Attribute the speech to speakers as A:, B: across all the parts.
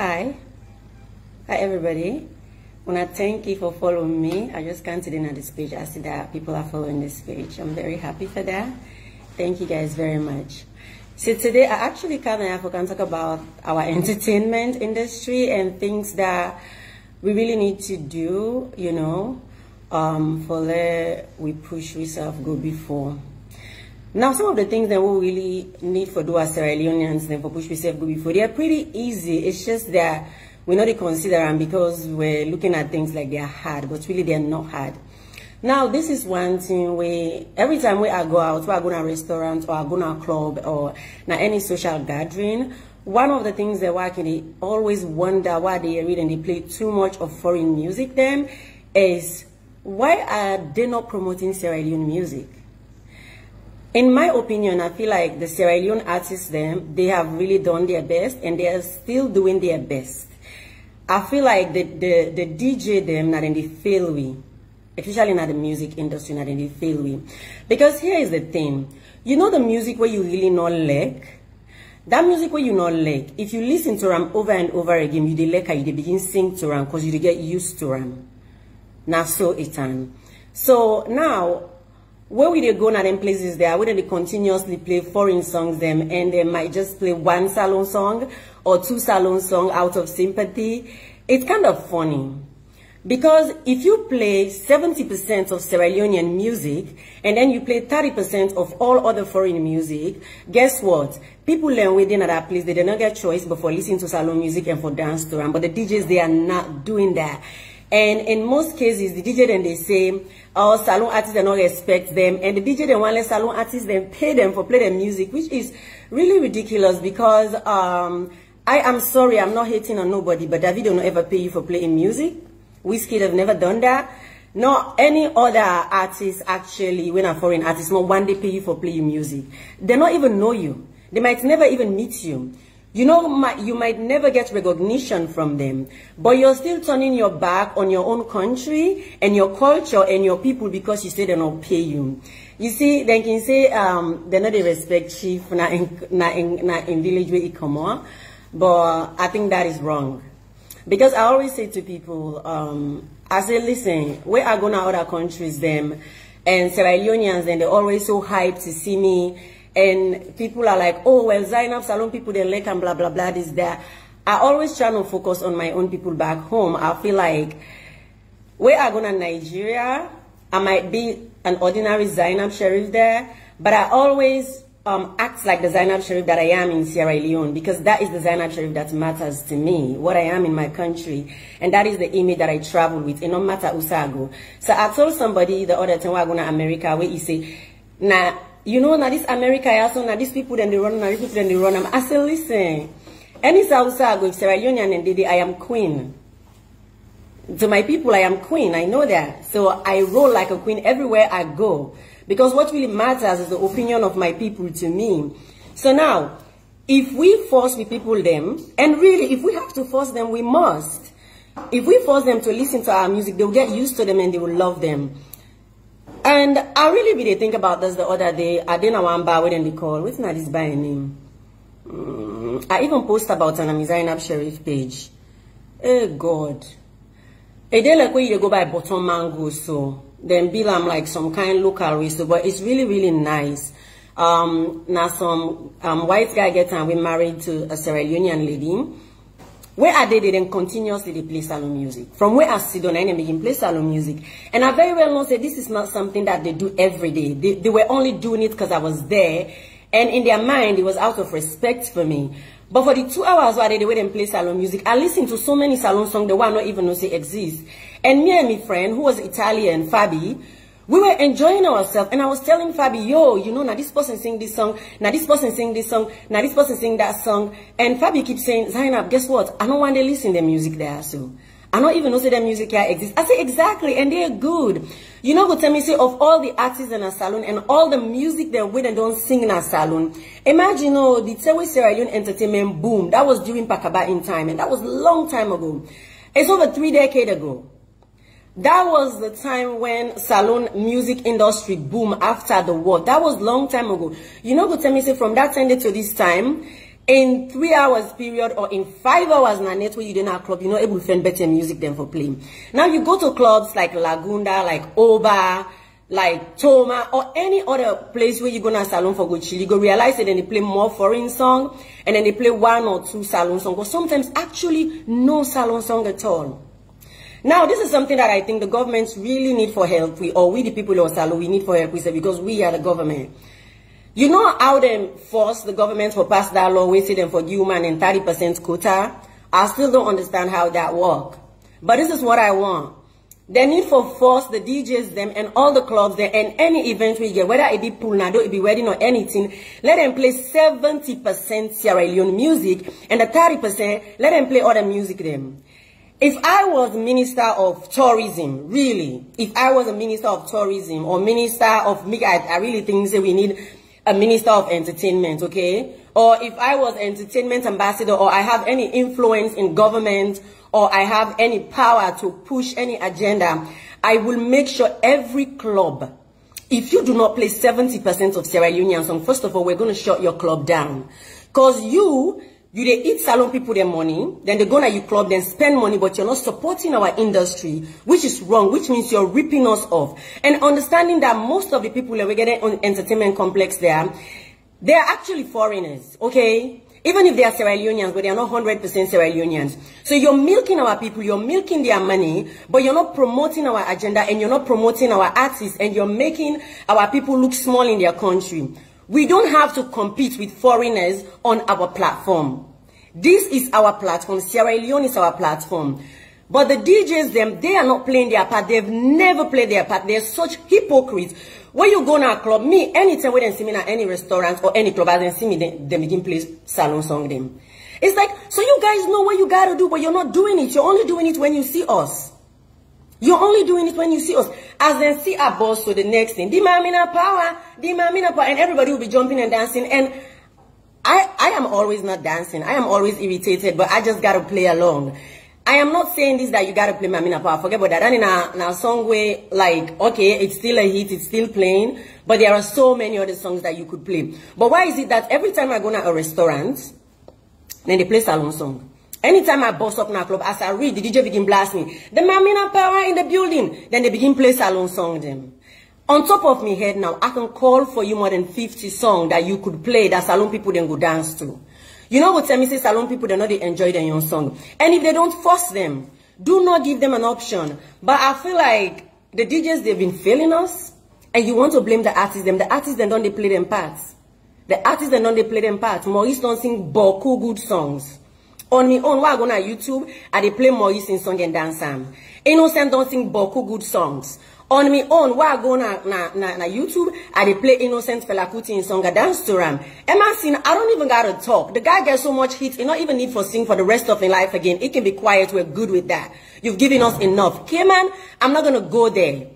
A: Hi. Hi, everybody. I want to thank you for following me. I just can't sit in on this page. I see that people are following this page. I'm very happy for that. Thank you guys very much. So today I actually come here to talk about our entertainment industry and things that we really need to do, you know, um, for let we push ourselves go before. Now, some of the things that we really need for do as Sierra Leoneans and for push ourselves go before, they are pretty easy. It's just that we not consider them because we're looking at things like they're hard, but really they're not hard. Now, this is one thing where every time we I go out, we are going to a restaurant or I go to a club or na any social gathering, one of the things that why can they always wonder why they read and they play too much of foreign music then is why are they not promoting Sierra Leone music? In my opinion, I feel like the Sierra Leone artists them, they have really done their best and they are still doing their best. I feel like the, the, the DJ them not in the fail way, especially in the music industry, not in the fail way. Because here is the thing, you know the music where you really not like, that music where you not like, if you listen to them over and over again, you dey like you dey begin sing to them because you get used to them. Now so time. So now, where we they go now them places there, where they continuously play foreign songs them and they might just play one salon song or two salon song out of sympathy. It's kind of funny. Because if you play 70% of Sierra Leonean music and then you play 30% of all other foreign music, guess what? People learn within that place, they do not get choice but for listening to salon music and for dance to. But the DJs, they are not doing that. And in most cases, the DJ then they say, oh, salon artists do not respect them. And the DJ then want let salon artists then pay them for play their music, which is really ridiculous because um, I am sorry, I'm not hating on nobody, but Davido don't ever pay you for playing music. Wizkid have never done that. No, any other artist actually, when a foreign artist, no one day pay you for playing music. They do not even know you. They might never even meet you. You know, you might never get recognition from them, but you're still turning your back on your own country and your culture and your people because you say they don't pay you. You see, they can say um, they not they respect chief na in, na in, na in village where come but I think that is wrong. Because I always say to people, um, I say, listen, where I go to other countries, them, and Sierra Leoneans, and they're always so hyped to see me, and people are like, oh, well, Zainab Salon people, they like and blah, blah, blah, this, that. I always try to focus on my own people back home. I feel like, where I go to Nigeria, I might be an ordinary Zainab Sheriff there, but I always um, act like the Zainab Sheriff that I am in Sierra Leone because that is the Zainab Sheriff that matters to me, what I am in my country. And that is the image that I travel with. It no matter Usago. So I told somebody the other time I go to America where he say, nah, you know, now this America also, now these people then they run, now these people then they run. I said, listen, any Usago, if Sierra Leone and Dede, I am queen. To my people, I am queen. I know that. So I roll like a queen everywhere I go. Because what really matters is the opinion of my people to me. So now, if we force the people them, and really, if we have to force them, we must. If we force them to listen to our music, they'll get used to them and they will love them. And I really really think about this the other day. I didn't want to when they call. What's not this by name? Mm, I even post about an Zainab Sheriff page. Oh God. A day like when you go by bottom mango, so then bill I'm like some kind local way but it's really really nice um now some um white guy get and we married to a Sierra lady where are they? They then continuously they play salon music. From where I sit on and begin play salon music? And I very well know that this is not something that they do every day. They, they were only doing it because I was there. And in their mind it was out of respect for me. But for the two hours where they, went and play salon music, I listened to so many salon songs that one not even know say exist. And me and my friend, who was Italian, Fabi, we were enjoying ourselves. And I was telling Fabi, yo, you know, now this person sing this song, now this person sing this song, now this person sing that song. And Fabi keeps saying, Zainab, guess what? I don't want to listen to the music there, so. I don't even know say that music here exists. I say exactly, and they're good. You know, go tell me say of all the artists in a salon and all the music they with and don't sing in a salon. Imagine, oh, the Tewe Sierra Leone entertainment boom. That was during Pa Kabbah in time, and that was a long time ago. It's over three decades ago. That was the time when salon music industry boom after the war. That was long time ago. You know, go tell me say from that time to this time, in three hours period or in five hours in a net where you didn't have club, you're not able to find better music than for playing. Now you go to clubs like Lagunda, like Oba, like Toma, or any other place where you go to salon for go chill, you go realize that then they play more foreign song, and then they play one or two salon song, or sometimes actually no salon song at all. Now, this is something that I think the governments really need for help with, or we the people of Salo, we need for help we say, because we are the government. You know how they force the government to pass that law, we them for human and 30% quota? I still don't understand how that work. But this is what I want. They need for force the DJs them and all the clubs there and any event we get, whether it be pool, nado, it be wedding or anything, let them play 70% Sierra Leone music and the 30% let them play other music them. If I was Minister of Tourism, really, if I was a Minister of Tourism or Minister of, I, I really think that we need a Minister of Entertainment, okay? Or if I was Entertainment Ambassador or I have any influence in government or I have any power to push any agenda, I will make sure every club, if you do not play 70% of Sierra Leonean song, first of all, we're going to shut your club down. Because you you they eat salon people their money, then they go to your club, then spend money, but you're not supporting our industry, which is wrong, which means you're ripping us off. And understanding that most of the people that we get on entertainment complex there, they are actually foreigners, okay? Even if they are Sierra Leoneans, but they are not 100% Sierra Leoneans. So you're milking our people, you're milking their money, but you're not promoting our agenda and you're not promoting our artists and you're making our people look small in their country. We don't have to compete with foreigners on our platform. This is our platform. Sierra Leone is our platform. But the DJs, them, they are not playing their part. They've never played their part. They're such hypocrites. When you go to a club, me, anytime when they see me at any restaurant or any club, as they see me, they, they begin play salon song them. It's like, so you guys know what you gotta do, but you're not doing it. You're only doing it when you see us. You're only doing it when you see us. As they see our boss to the next thing. The Mamina power, the Mamina power, and everybody will be jumping and dancing. And I, I am always not dancing. I am always irritated, but I just gotta play along. I am not saying this that you gotta play Mamina Power. Forget about that. And in a, in a song way, like, okay, it's still a hit, it's still playing, but there are so many other songs that you could play. But why is it that every time I go to a restaurant, then they play salon song? Anytime I bust up in a club, as I read, the DJ begin blast me. The Mamina power in the building. Then they begin play salon song them. On top of me head now, I can call for you more than 50 songs that you could play that salon people then go dance to. You know what tell me say salon people they know they enjoy their own song. And if they don't force them, do not give them an option. But I feel like the DJs they've been failing us. And you want to blame the artists them. The artists then don't they play them parts. The artists then don't they play them parts. Maurice don't sing boku good songs. On me own, while I go on YouTube, I they play Maurice in song and dance am. Innocent don't sing Boku good songs. On me own, while I go na, na, na, na YouTube, I they play Innocent Fela Kuti in song and dance to him. Emmerson, I don't even gotta talk. The guy gets so much hits, he not even need for sing for the rest of his life again. It can be quiet, we're good with that. You've given us enough. Okay, man, I'm not gonna go there.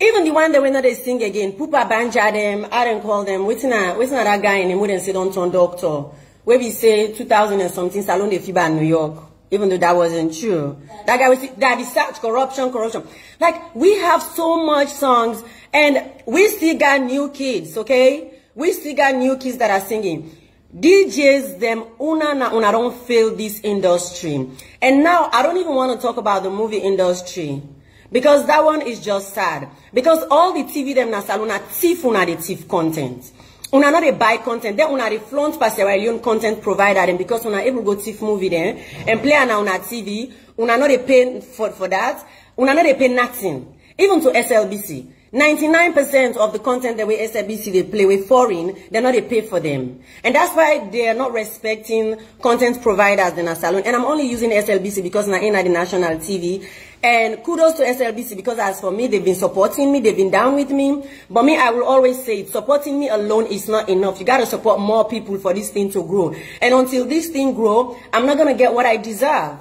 A: Even the one that when they sing again, Pupa Banja them, I don't call them, waiting at, waiting at that guy in mood and say, don't turn doctor where we say 2000 and something Salon de FIBA in New York, even though that wasn't true. That guy was, that is such corruption, corruption. Like, we have so much songs and we still got new kids, okay? We still got new kids that are singing. DJs, them, una na una don't fail this industry. And now, I don't even want to talk about the movie industry. Because that one is just sad. Because all the TV them na salon thief una the thief content una not a buy content then una dey flaunt pass your own content provider dem because una able go thief movie dem and play on una tv una not dey pay for for that una not dey pay nothing even to slbc 99% of the content that we SLBC they play with foreign, they're not they pay for them. And that's why they are not respecting content providers in a salon. And I'm only using SLBC because I'm in the national TV. And kudos to SLBC because as for me, they've been supporting me, they've been down with me. But me, I will always say, supporting me alone is not enough. You got to support more people for this thing to grow. And until this thing grow, I'm not going to get what I deserve.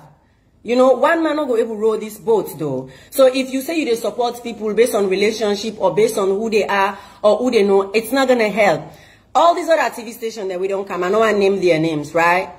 A: You know, one man not go able to row this boat though. So if you say you support people based on relationship or based on who they are or who they know, it's not gonna help. All these other TV stations that we don't come, I know I name their names, right?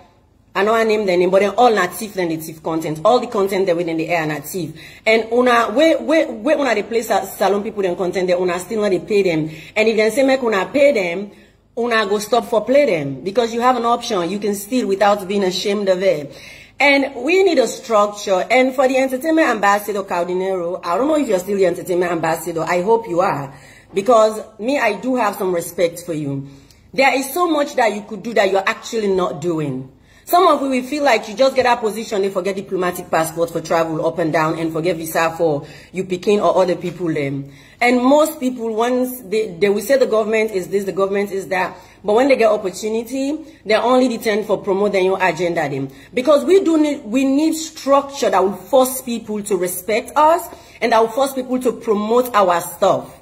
A: I know I name their name, but they're all native native content. All the content that within the air are native. And una where where where una they place salon people and content that una still not they pay them. And if they say make una pay them, una go stop for play them because you have an option. You can steal without being ashamed of it. And we need a structure. And for the entertainment ambassador, Kao Denero, I don't know if you're still the entertainment ambassador. I hope you are. Because me, I do have some respect for you. There is so much that you could do that you're actually not doing. Some of you will feel like you just get that position, they forget diplomatic passport for travel up and down and forget visa for you picking or other people them. And most people, once they, they will say the government is this, the government is that, but when they get opportunity, they're only detained for promoting your agenda them. Because we do need, we need structure that will force people to respect us and that will force people to promote our stuff.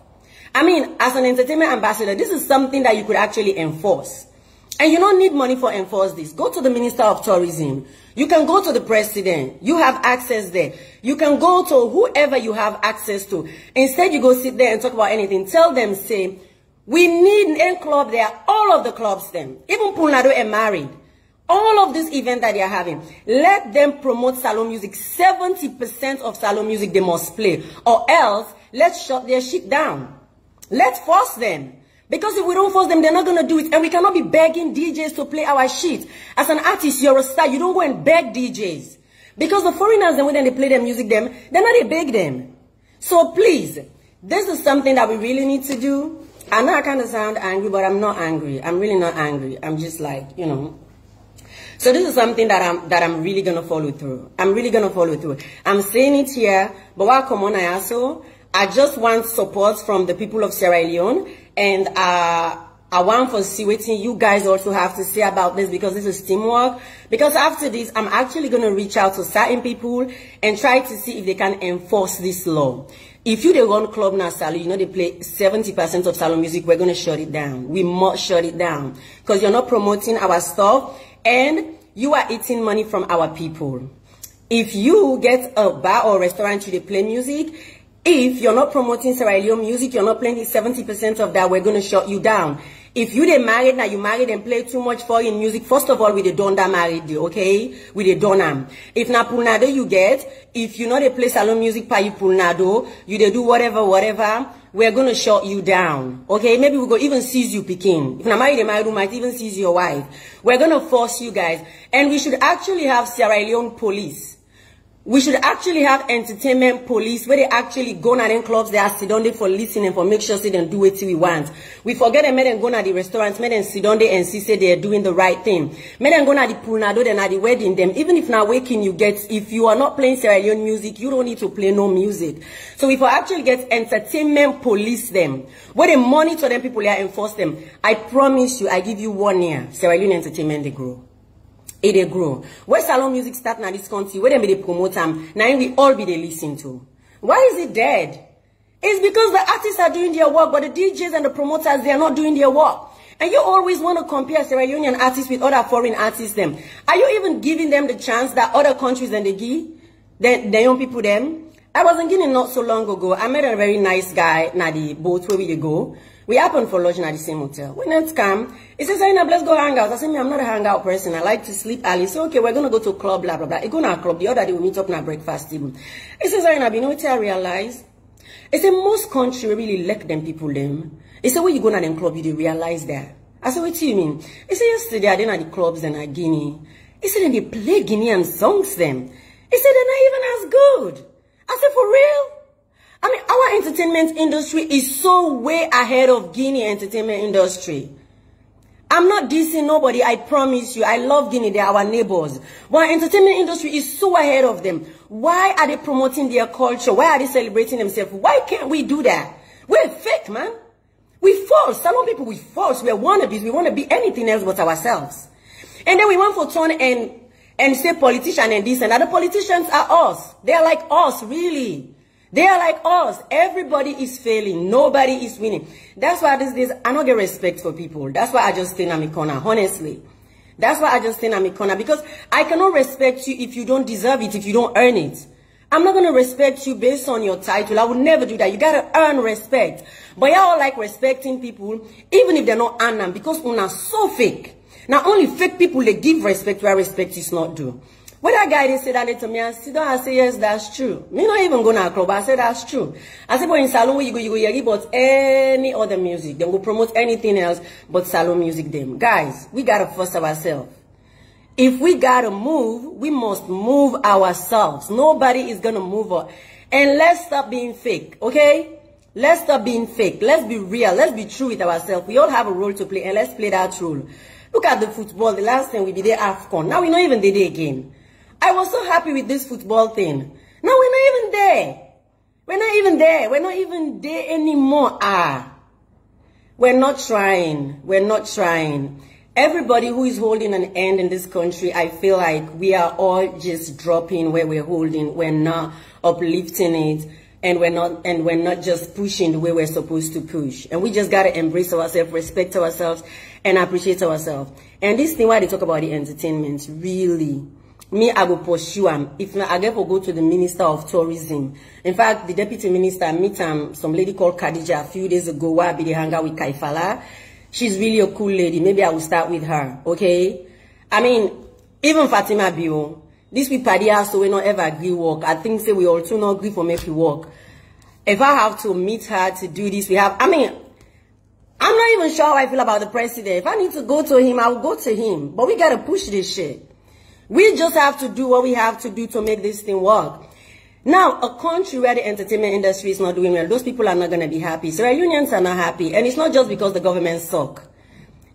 A: I mean, as an entertainment ambassador, this is something that you could actually enforce. And you don't need money for enforce this. Go to the Minister of Tourism. You can go to the President. You have access there. You can go to whoever you have access to. Instead, you go sit there and talk about anything. Tell them, say, we need a club there. All of the clubs then. Even Pulnado and married. All of this event that they are having. Let them promote salon music. 70% of salon music they must play. Or else, let's shut their shit down. Let's force them. Because if we don't force them, they're not going to do it. And we cannot be begging DJs to play our shit. As an artist, you're a star. You don't go and beg DJs. Because the foreigners, when they play their music, them, they're not they beg them. So please, this is something that we really need to do. I know I kind of sound angry, but I'm not angry. I'm really not angry. I'm just like, you know. So this is something that I'm that I'm really gonna follow through. I'm really gonna follow through. I'm saying it here, but while come on, I also I just want support from the people of Sierra Leone and uh, I want to see what you guys also have to say about this because this is teamwork. Because after this, I'm actually going to reach out to certain people and try to see if they can enforce this law. If you the run club now, Sally, you know they play 70% of salon music, we're going to shut it down. We must shut it down. Because you're not promoting our stuff and you are eating money from our people. If you get a bar or restaurant you play music, if you're not promoting Sierra Leone music, you're not playing 70% of that, we're going to shut you down. If you they married, now you married and play too much foreign music, first of all, we the don that married you, okay? We the don am. If na pulnado you get, if you know they play salon music pa you pulnado, you they do whatever, whatever, we're going to shut you down, okay? Maybe we go even seize you picking. If na married, married, we might even seize your wife. We're going to force you guys. And we should actually have Sierra Leone police we should actually have entertainment police where they actually go na them clubs they are sit down there for listening for make sure say them do what we want. We forget them make go na the restaurants, make them sit down there and see say they are doing the right thing. Make them go na the pool na do then at the wedding them. Even if now waking you get if you are not playing Sierra Leone music, you don't need to play no music. So if we actually get entertainment police them, where they monitor them people they enforce them, I promise you, I give you one year, Sierra Leone entertainment they grow dey grow. Where salon music start na this country where dem be dey promote am na we all be dey listen to. Why is it dead? It's because the artists are doing their work but the djs and the promoters they are not doing their work. And you always want to compare Sierra Leonean artists with other foreign artists them are you even giving them the chance that other countries and they give the, the young people them? I was in Guinea not so long ago. I met a very nice guy na the boat where we go. We happened for lodging at the same hotel. When it come, he says, Zainab, let's go hang out. I said, me, I'm not a hangout person. I like to sleep early. Said, okay, we're going to go to a club, blah, blah, blah. He go to a club. The other day, we meet up in a breakfast table. He says, Zainab, you know what I realize? He said, most country really like them people, them. He said, when you go to them club, you realize that. I said, what do you mean? He said, yesterday, I didn't at the clubs in Guinea. He said, they play Guinean songs, them. He said, they're not even as good. I said, for real? I mean, our entertainment industry is so way ahead of Guinea entertainment industry. I'm not dissing nobody, I promise you. I love Guinea, they're our neighbors. But our entertainment industry is so ahead of them. Why are they promoting their culture? Why are they celebrating themselves? Why can't we do that? We're fake, man. We false. Some people, we false. We're wannabes. We want to be anything else but ourselves. And then we went for turn and, and say politician and this and. The politicians are us. They are like us, really. They are like us. Everybody is failing. Nobody is winning. That's why these days I don't get respect for people. That's why I just stay in my corner, honestly. That's why I just stay in my corner because I cannot respect you if you don't deserve it, if you don't earn it. I'm not going to respect you based on your title. I would never do that. You got to earn respect. But y'all like respecting people even if they're not earn them because una so fake. Now only fake people they give respect where respect is not due. When that guy they say that to me, I sit down say, yes, that's true. Me not even go to a club, I say that's true. I say, but in salon, you go, you go, you but any other music. They will promote anything else but salon music them. Guys, we gotta force ourselves. If we gotta move, we must move ourselves. Nobody is gonna move us. And let's stop being fake, okay? Let's stop being fake. Let's be real. Let's be true with ourselves. We all have a role to play, and let's play that role. Look at the football. The last time we did AFCON. Now we're not even there again. I was so happy with this football thing. Now we're not even there. We're not even there. We're not even there anymore. Ah. We're not trying. We're not trying. Everybody who is holding an end in this country, I feel like we are all just dropping where we're holding. We're not uplifting it. And we're not and we're not just pushing the way we're supposed to push. And we just gotta embrace ourselves, respect ourselves, and appreciate ourselves. And this thing why they talk about the entertainment, really me i go pursue am. If i get to go to the minister of tourism. In fact the deputy minister meet am some lady called khadija a few days ago where i be the hangar with kaifala. She's really a cool lady. Maybe i will start with her okay? I mean even fatima bio oh, this we party so we not ever agree work. I think say we also not agree for make we work. If i have to meet her to do this we have i mean i'm not even sure how i feel about the president. If i need to go to him i'll go to him. But we gotta push this shit we just have to do what we have to do to make this thing work. Now, a country where the entertainment industry is not doing well, those people are not going to be happy. So our unions are not happy. And it's not just because the government suck.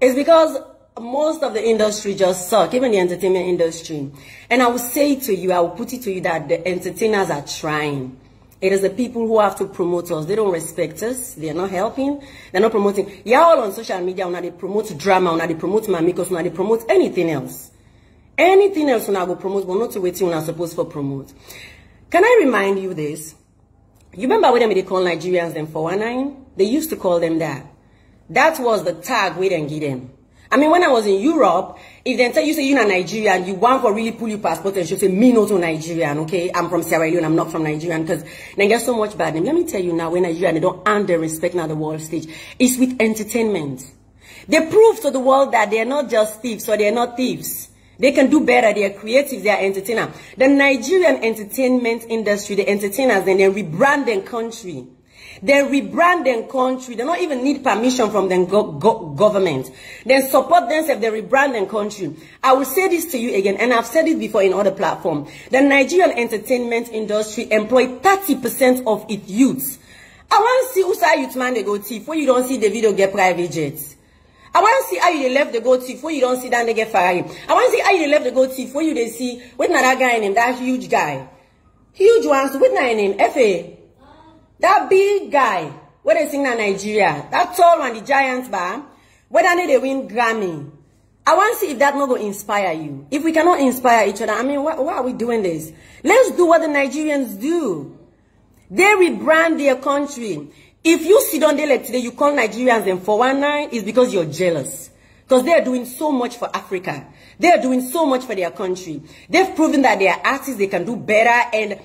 A: It's because most of the industry just suck, even the entertainment industry. And I will say to you, I will put it to you that the entertainers are trying. It is the people who have to promote us. They don't respect us. They are not helping. They're not promoting. Yeah, all on social media, when they promote drama, when they promote mamikos, when they promote anything else. Anything else when I will promote, but not to wait when I'm supposed to promote. Can I remind you this? You remember when they call Nigerians them 419? They used to call them that. That was the tag we didn't give them. I mean, when I was in Europe, if they tell you say you're Nigerian, you want for really pull your passport and you say me not a Nigerian, okay? I'm from Sierra Leone, I'm not from Nigerian because they get so much bad name. Let me tell you now, when Nigerian, they don't earn their respect now the world stage. It's with entertainment. They prove to the world that they're not just thieves or they're not thieves. They can do better. They are creative. They are entertainer. The Nigerian entertainment industry, the entertainers, then they rebrand their country. They rebrand their country. They don't even need permission from the go go government. Then support themselves. They rebrand their country. I will say this to you again, and I've said it before in other platforms. The Nigerian entertainment industry employ 30% of its youths. I want to see who's youth man they go you don't see the video get private jets. I want to see how you left the goat thief when you don't see that nigga fire I want to see how you left the goat thief when you they see with that guy name, that huge guy. Huge ones, with that name, F.A. That big guy, where they sing in Nigeria, that tall one, the Giants bar, whether they win Grammy. I want to see if that not going to inspire you. If we cannot inspire each other, I mean, why, why are we doing this? Let's do what the Nigerians do. They rebrand their country. If you sit on there like today, you call Nigerians them 419, it's because you're jealous. Because they are doing so much for Africa. They are doing so much for their country. They've proven that they are artists, they can do better. And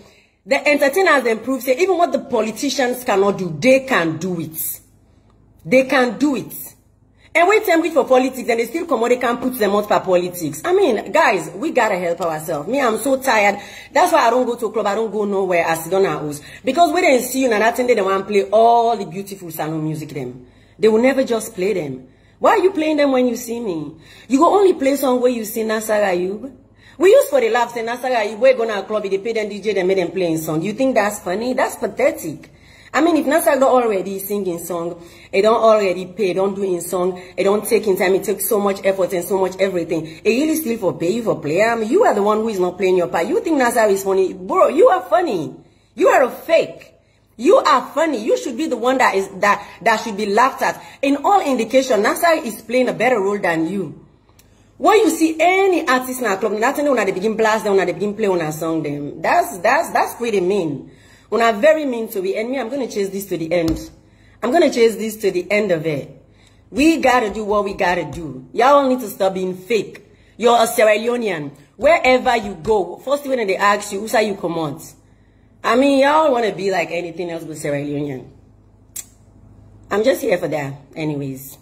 A: the entertainers then prove, say, even what the politicians cannot do, they can do it. They can do it. And wait time for politics and they still come out, they can't put them out for politics. I mean, guys, we gotta help ourselves. Me, I'm so tired. That's why I don't go to a club, I don't go nowhere as sit on our house. Because when they see you and that thing, they want to play all the beautiful salon music them. They will never just play them. Why are you playing them when you see me? You go only play song where you see Nasser Ayub. We use for the laughs and Nasser Ayub, we're gonna a club, if they pay them DJ, they made them playing song. You think that's funny? That's pathetic. I mean, if Nasser don't already singing song, it don't already pay, don't do in song, it don't take in time, it takes so much effort and so much everything. It really still for pay you for play. I mean, you are the one who is not playing your part. You think Nasser is funny. Bro, you are funny. You are a fake. You are funny. You should be the one that is that that should be laughed at. In all indication, Nasser is playing a better role than you. When you see any artist in a club, nothing when they begin blast them, when they begin play on a song them. That's that's that's pretty mean. When I'm very mean to be, and me, I'm going to chase this to the end. I'm going to chase this to the end of it. We got to do what we got to do. Y'all need to stop being fake. You're a Sierra Leonean. Wherever you go, first when they ask you, who's how you come out? I mean, y'all want to be like anything else but Sierra Leonean. I'm just here for that. Anyways,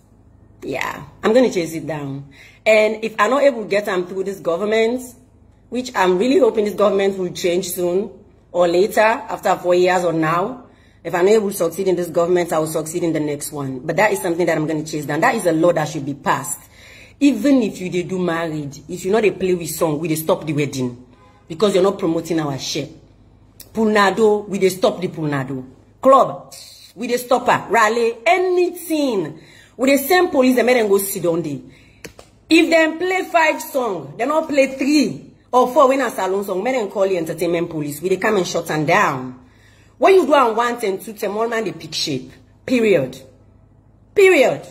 A: yeah, I'm going to chase it down. And if I'm not able to get them through this government, which I'm really hoping this government will change soon or later, after four years or now. If I'm able to succeed in this government, I will succeed in the next one. But that is something that I'm going to chase down. That is a law that should be passed. Even if you do married, if you know they play with song, we they stop the wedding. Because you're not promoting our share. Pulnado, we they stop the Pulnado. Club, we they stop her. Rally, anything. With the same police, they made them go sit on there. If they play five song, they not play three or four when a salon men and call the entertainment police. We they come and shut them down. When you do on one and two, ten more man they pick shape. Period. Period.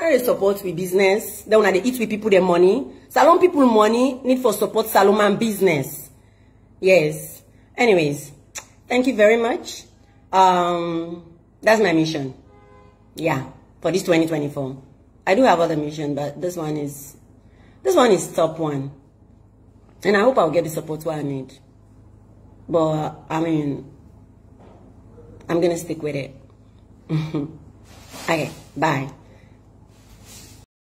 A: I support with business. Then when they eat with people their money. Salon people money need for support salon man business. Yes. Anyways, thank you very much. Um, that's my mission. Yeah, for this 2024. I do have other mission, but this one is this one is top one. And I hope I'll get the support what I need. But I mean I'm gonna stick with it. okay, bye.